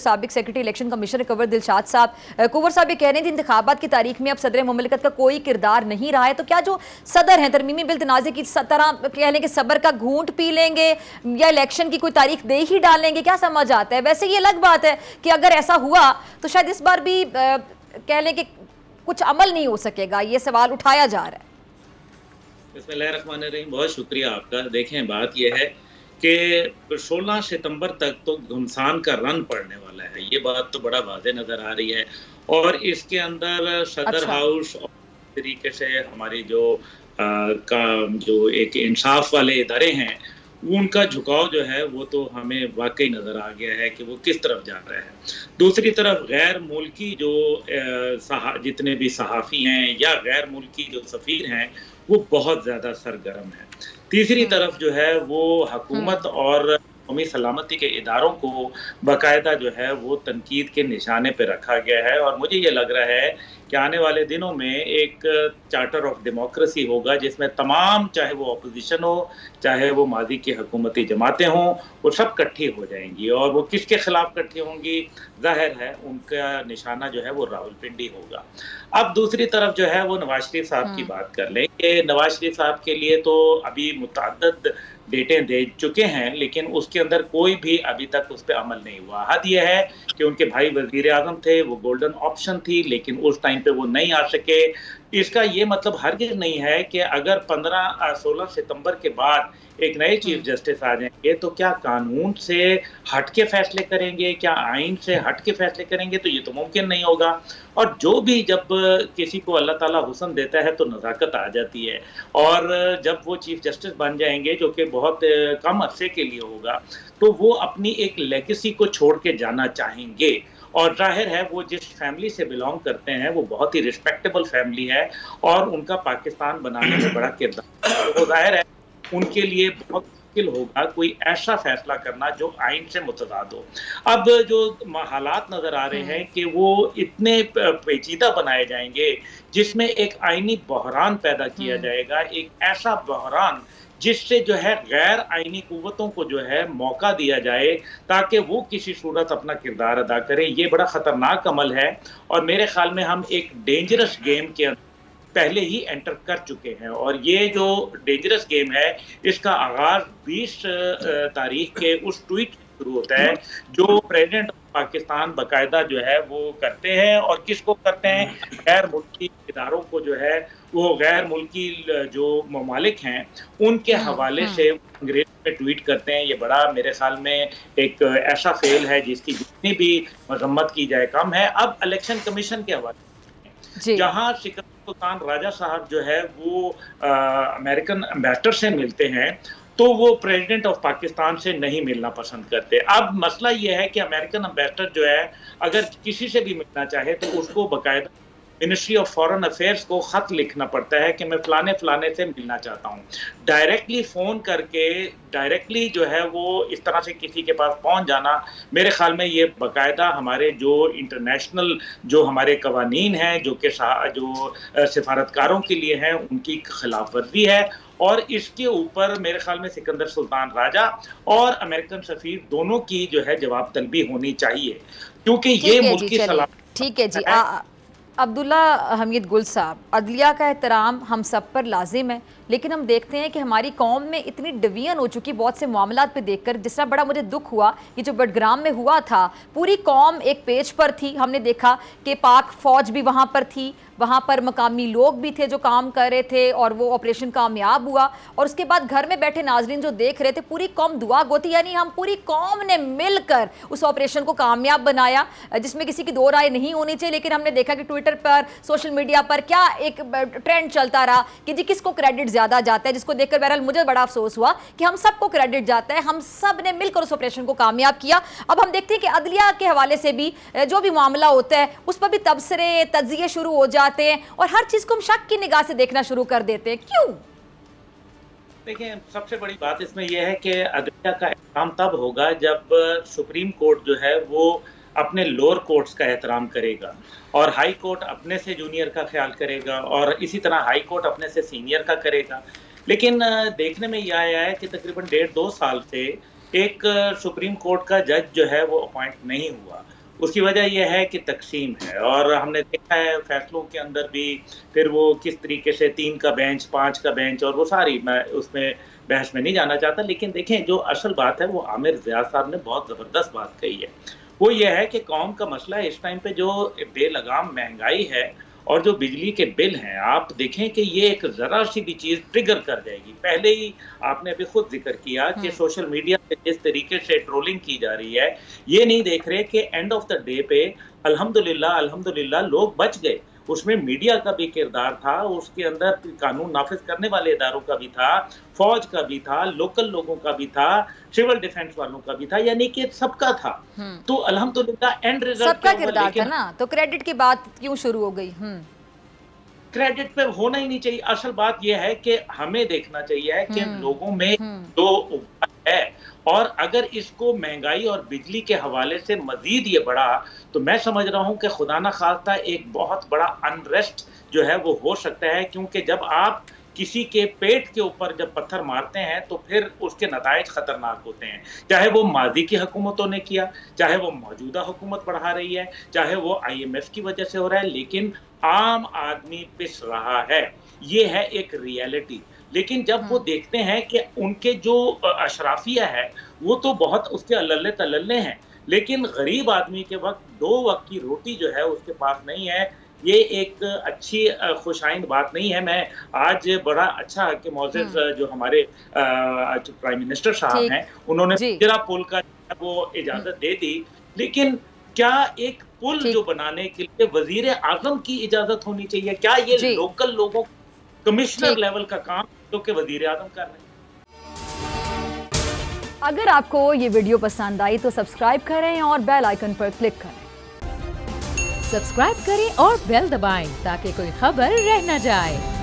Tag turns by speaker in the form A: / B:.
A: सबक secretary election commissioner Kanwar Dilshad साहब कुंवर साहब ये कह रहे थे इंतबात की तारीख में अब सदर ममलिकत का कोई किरदार नहीं रहा है। तो क्या जो सदर हैं, तरमीमी बिल तनाजे की तरह कह लें कि सबर का घूंट पी लेंगे या इलेक्शन की कोई तारीख दे ही डालेंगे, क्या समझ आता है? वैसे ये अलग बात है कि अगर ऐसा हुआ तो शायद इस बार भी कह लें कि कुछ अमल नहीं हो सकेगा, ये सवाल उठाया जा रहा है।
B: बहुत शुक्रिया आपका। देखें, बात यह है कि 16 सितंबर तक तो घुमसान का रन पड़ने वाला है। ये बात तो बड़ा वाजे नज़र आ रही है। और इसके अंदर सदर अच्छा। हाउस और तरीके से हमारी जो आ, का जो एक इंसाफ वाले इदारे हैं उनका झुकाव जो है वो तो हमें वाकई नज़र आ गया है कि वो किस तरफ़ जा रहे हैं। दूसरी तरफ़ गैर मुल्की जो जितने भी सहाफ़ी हैं या गैर मुल्की जो सफ़ीर हैं वो बहुत ज़्यादा सरगर्म है तीसरी हम्म। तरफ़ जो है वो हकूमत हम्म। और कौमी सलामती के इदारों को बाकायदा जो है वो तनकीद के निशाने पर रखा गया है। और मुझे ये लग रहा है कि आने वाले दिनों में एक चार्टर ऑफ़ डेमोक्रेसी होगा जिसमें तमाम चाहे वो अपोजिशन हो चाहे वो माजी की हकूमती जमातें हों वो सब इकट्ठी हो जाएँगी। और वो किसके खिलाफ इकट्ठी होंगी? ज़ाहिर है उनका निशाना जो है वो राहुल पिंडी होगा। अब दूसरी तरफ़ जो है वो नवाज़ शरीफ साहब की हम्म। बात कर लें कि नवाज़ शरीफ साहब के लिए तो अभी मुतद डेटें दे चुके हैं, लेकिन उसके अंदर कोई भी अभी तक उस पर अमल नहीं हुआ। हद यह है कि उनके भाई वज़ीर आज़म थे, वो गोल्डन ऑप्शन थी, लेकिन उस टाइम पे वो नहीं आ सके। इसका ये मतलब हरगिज नहीं है कि अगर 15 16 सितंबर के बाद एक नए चीफ जस्टिस हम्म। आ जाएँगे तो क्या कानून से हट के फैसले करेंगे? क्या आइन से हट के फैसले करेंगे? तो ये तो मुमकिन नहीं होगा। और जो भी जब किसी को अल्लाह ताला हुसन देता है तो नज़ाकत आ जाती है। और जब वो चीफ जस्टिस बन जाएँगे जो कि बहुत कम अरसे के लिए होगा तो वो अपनी एक लेगेसी को छोड़ के जाना चाहेंगे। और ज़ाहिर है वो जिस फैमिली से बिलोंग करते हैं वो बहुत ही रिस्पेक्टेबल फैमिली है और उनका पाकिस्तान बनाने में बड़ा किरदार वो ज़ाहिर है उनके लिए बहुत मुश्किल होगा कोई ऐसा फैसला करना जो आइन से मुतदाद हो अब जो हालात नज़र आ रहे हैं हम्म। कि वो इतने पेचीदा बनाए जाएँगे जिसमें एक आइनी बहरान पैदा किया हम्म। जाएगा एक ऐसा बहरान जिससे जो है गैर आइनी कुतों को जो है मौका दिया जाए ताकि वो किसी सूरत अपना किरदार अदा करें। ये बड़ा ख़तरनाक अमल है और मेरे ख्याल में हम एक डेंजरस गेम के पहले ही एंटर कर चुके हैं और ये जो डेंजरस गेम है, इसका आगाज़ 20 तारीख के उस ट्वीट शुरू होता है जो प्रेसिडेंट पाकिस्तान बकायदा जो है वो करते हैं और किसको करते हैं? गैर मुल्की इदारों को जो है वो गैर मुल्की जो ममालिक हैं उनके हम्म, हवाले हम्म। से अंग्रेज़ में ट्वीट करते हैं। ये बड़ा मेरे ख्याल में एक ऐसा फेल है जिसकी जितनी भी मजम्मत की जाए कम है। अब इलेक्शन कमीशन के हवाले जहाँ सिकंदर सुल्तान राजा साहब जो है वो अमेरिकन एम्बेसडर से मिलते हैं तो वो प्रेसिडेंट ऑफ़ पाकिस्तान से नहीं मिलना पसंद करते। अब मसला ये है कि अमेरिकन अम्बेसडर जो है, अगर किसी से भी मिलना चाहे तो उसको बाकायदा मिनिस्ट्री ऑफ़ फॉरेन अफेयर्स को ख़त लिखना पड़ता है कि मैं फ़लाने फ़लाने से मिलना चाहता हूँ। डायरेक्टली फ़ोन करके डायरेक्टली जो है वो इस तरह से किसी के पास पहुँच जाना, मेरे ख्याल में ये बाकायदा हमारे जो इंटरनेशनल जो हमारे कवानीन हैं, जो कि जो सिफारतकारों के लिए हैं, उनकी खिलाफ वर्जी है। और इसके ऊपर मेरे ख्याल में सिकंदर सुल्तान राजा और अमेरिकन सफीर दोनों की जो है जवाब तलबी होनी चाहिए क्योंकि ये मुल्क की सलाह
A: ठीक है जी। अब्दुल्ला हमीद गुल साहब अदलिया का एहतराम हम सब पर लाजिम है लेकिन हम देखते हैं कि हमारी कौम में इतनी डिवीज़न हो चुकी बहुत से मामला पे देखकर जिस तरह बड़ा मुझे दुख हुआ ये जो बडग्राम में हुआ था पूरी कौम एक पेज पर थी। हमने देखा कि पाक फौज भी वहाँ पर थी वहाँ पर मकामी लोग भी थे जो काम कर रहे थे और वो ऑपरेशन कामयाब हुआ। और उसके बाद घर में बैठे नाजरीन जो देख रहे थे, पूरी कौम दुआ गोती, यानी हम पूरी कौम ने मिलकर उस ऑपरेशन को कामयाब बनाया, जिसमें किसी की दो राय नहीं होनी चाहिए। लेकिन हमने देखा कि ट्विटर पर, सोशल मीडिया पर क्या एक ट्रेंड चलता रहा कि जी किसको क्रेडिट ज़्यादा जाता है, जिसको देखकर बहरहाल मुझे बड़ा अफसोस हुआ कि हम सबको क्रेडिट जाता है, हम सबने मिलकर उस ऑपरेशन को कामयाब किया। अब हम देखते हैं कि अदलिया के हवाले से भी जो भी मामला होता है, उस पर भी तबसरे तजिए शुरू हो जाते हैं और हर चीज़ को हम शक की निगाह से देखना शुरू कर देते हैं। क्यों?
B: देखिए, सबसे बड़ी बात इसमें यह है कि अदलिया का एहतराम तब होगा जब सुप्रीम कोर्ट जो है वो अपने लोअर कोर्ट्स का एहतराम करेगा और हाई कोर्ट अपने से जूनियर का ख्याल करेगा और इसी तरह हाई कोर्ट अपने से सीनियर का करेगा। लेकिन देखने में यह आया है कि तकरीबन डेढ़ दो साल से एक सुप्रीम कोर्ट का जज जो है वो अपॉइंट नहीं हुआ। उसकी वजह यह है कि तकसीम है। और हमने देखा है, फैसलों के अंदर भी फिर वो किस तरीके से तीन का बेंच, पाँच का बेंच और वो सारी मैं उसमें बहस में नहीं जाना चाहता, लेकिन देखें, जो असल बात है, वो आमिर रियाज साहब ने बहुत ज़बरदस्त बात कही है। वो ये है कि कौम का मसला इस टाइम पे जो बेलगाम महँगाई है और जो बिजली के बिल हैं आप देखें कि ये एक ज़रा सी भी चीज़ ट्रिगर कर जाएगी पहले ही आपने अभी खुद ज़िक्र किया कि सोशल हम्म। मीडिया पे जिस तरीके से ट्रोलिंग की जा रही है ये नहीं देख रहे कि एंड ऑफ़ द डे पे अल्हम्दुलिल्लाह अल्हम्दुलिल्लाह लोग बच गए उसमें मीडिया का भी किरदार था उसके अंदर कानून नाफिज करने वाले इदारों का भी था फौज का भी था लोकल लोगों का भी था सिविल डिफेंस वालों का भी था यानी कि सबका था हम्म। तो अल्हम्दुलिल्लाह एंड रिज़ल्ट
A: सबका किरदार था ना तो क्रेडिट की बात क्यों शुरू हो गई
B: क्रेडिट हम्म। पे होना ही नहीं चाहिए असल बात यह है कि हमें देखना चाहिए कि हम्म। लोगों में जो है। और अगर इसको महँगाई और बिजली के हवाले से मजीद ये बढ़ा तो मैं समझ रहा हूँ कि खुदा न खास्ता एक बहुत बड़ा अनरेस्ट जो है वो हो सकता है, क्योंकि जब आप किसी के पेट के ऊपर जब पत्थर मारते हैं तो फिर उसके नतज खतरनाक होते हैं। चाहे वो माजी की हुकूमतों ने किया, चाहे वो मौजूदा हुकूमत बढ़ा रही है, चाहे वो आईएमएफ की वजह से हो रहा है, लेकिन आम आदमी पिस रहा है। ये है एक रियलिटी लेकिन जब वो हम्म। देखते हैं कि उनके जो अशराफिया है वो तो बहुत उसके अल्ले तल्ले हैं। लेकिन गरीब आदमी के वक्त दो वक्त की रोटी जो है उसके पास नहीं है। ये एक अच्छी खुशाइन बात नहीं है। मैं आज बड़ा अच्छा कि मोजिज हम्म। जो हमारे प्राइम मिनिस्टर साहब हैं उन्होंने जिरा पुल का वो इजाज़त। दे दी। लेकिन क्या एक पुल जो बनाने के लिए वज़ीर आज़म की इजाज़त होनी चाहिए? क्या ये लोकल लोगों कमिश्नर लेवल का काम जो के वज़ीर आज़म कर रहे हैं।
A: अगर आपको ये वीडियो पसंद आई तो सब्सक्राइब करें और बेल आइकन पर क्लिक करें।
C: सब्सक्राइब करें और बेल दबाएँ ताकि कोई खबर रह न जाए।